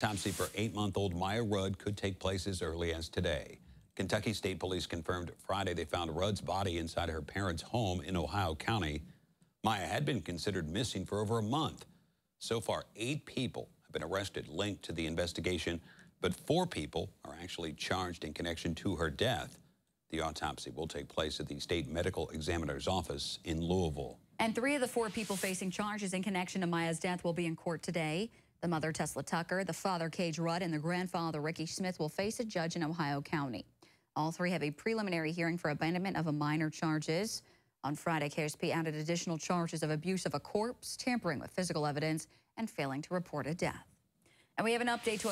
Autopsy for eight-month-old Miya Rudd could take place as early as today. Kentucky State Police confirmed Friday they found Rudd's body inside her parents' home in Ohio County. Miya had been considered missing for over a month. So far, eight people have been arrested linked to the investigation, but four people are actually charged in connection to her death. The autopsy will take place at the state medical examiner's office in Louisville. And three of the four people facing charges in connection to Miya's death will be in court today. The mother, Tesla Tucker, the father, Cage Rudd, and the grandfather, Ricky Smith, will face a judge in Ohio County. All three have a preliminary hearing for abandonment of a minor charges. On Friday, KSP added additional charges of abuse of a corpse, tampering with physical evidence, and failing to report a death. And we have an update to